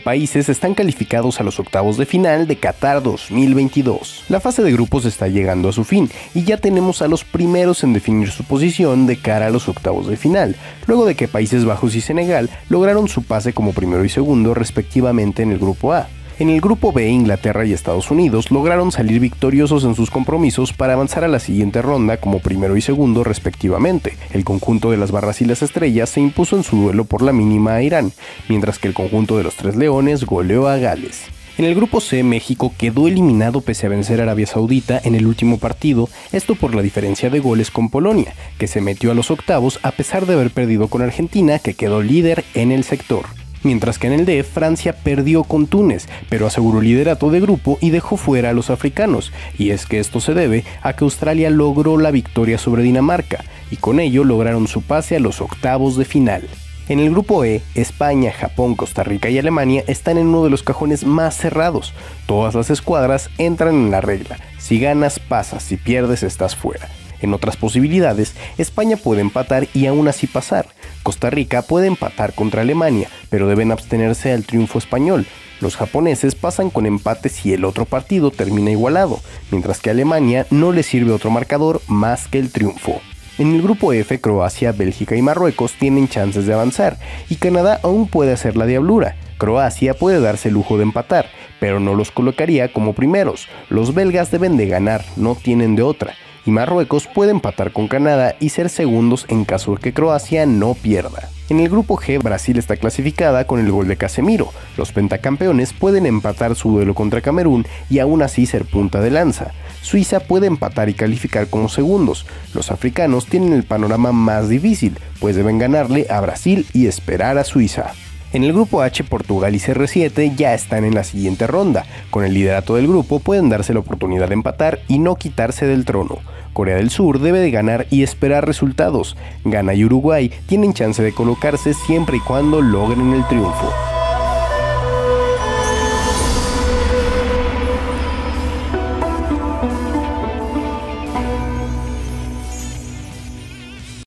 países están calificados a los octavos de final de Qatar 2022. La fase de grupos está llegando a su fin y ya tenemos a los primeros en definir su posición de cara a los octavos de final, luego de que Países Bajos y Senegal lograron su pase como primero y segundo respectivamente en el grupo A. En el grupo B, Inglaterra y Estados Unidos lograron salir victoriosos en sus compromisos para avanzar a la siguiente ronda como primero y segundo respectivamente. El conjunto de las barras y las estrellas se impuso en su duelo por la mínima a Irán, mientras que el conjunto de los tres leones goleó a Gales. En el grupo C, México quedó eliminado pese a vencer a Arabia Saudita en el último partido, esto por la diferencia de goles con Polonia, que se metió a los octavos a pesar de haber perdido con Argentina, que quedó líder en el sector mientras que en el D Francia perdió con Túnez, pero aseguró liderato de grupo y dejó fuera a los africanos, y es que esto se debe a que Australia logró la victoria sobre Dinamarca, y con ello lograron su pase a los octavos de final. En el grupo E, España, Japón, Costa Rica y Alemania están en uno de los cajones más cerrados. Todas las escuadras entran en la regla. Si ganas, pasas, si pierdes, estás fuera. En otras posibilidades, España puede empatar y aún así pasar. Costa Rica puede empatar contra Alemania, pero deben abstenerse al triunfo español. Los japoneses pasan con empate si el otro partido termina igualado, mientras que a Alemania no le sirve otro marcador más que el triunfo. En el grupo F, Croacia, Bélgica y Marruecos tienen chances de avanzar, y Canadá aún puede hacer la diablura. Croacia puede darse el lujo de empatar, pero no los colocaría como primeros. Los belgas deben de ganar, no tienen de otra y Marruecos puede empatar con Canadá y ser segundos en caso de que Croacia no pierda. En el grupo G, Brasil está clasificada con el gol de Casemiro. Los pentacampeones pueden empatar su duelo contra Camerún y aún así ser punta de lanza. Suiza puede empatar y calificar como segundos. Los africanos tienen el panorama más difícil, pues deben ganarle a Brasil y esperar a Suiza. En el grupo H, Portugal y CR7 ya están en la siguiente ronda. Con el liderato del grupo pueden darse la oportunidad de empatar y no quitarse del trono. Corea del Sur debe de ganar y esperar resultados. Ghana y Uruguay tienen chance de colocarse siempre y cuando logren el triunfo.